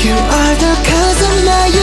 You are the cause of my